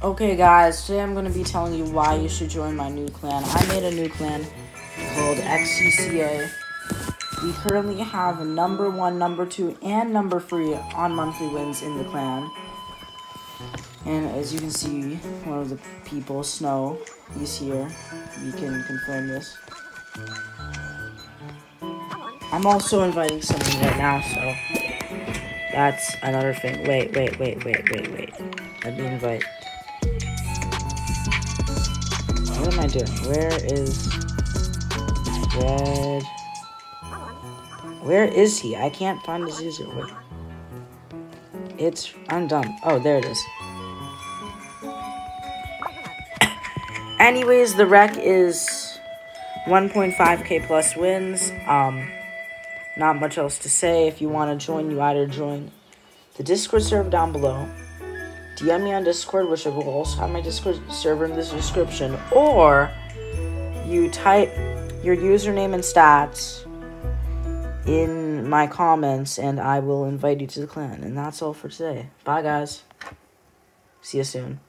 Okay, guys, today I'm going to be telling you why you should join my new clan. I made a new clan called XCCA. We currently have number one, number two, and number three on monthly wins in the clan. And as you can see, one of the people, Snow, he's here. We can confirm this. I'm also inviting someone right now, so that's another thing. Wait, wait, wait, wait, wait, wait. Let me invite. Doing? Where is Red? Where is he? I can't find his user. Wait. It's I'm dumb. Oh, there it is. Anyways, the rec is 1.5k plus wins. Um, not much else to say. If you want to join, you either join the Discord server down below DM me on Discord, which I will also have my Discord server in the description, or you type your username and stats in my comments, and I will invite you to the clan. And that's all for today. Bye, guys. See you soon.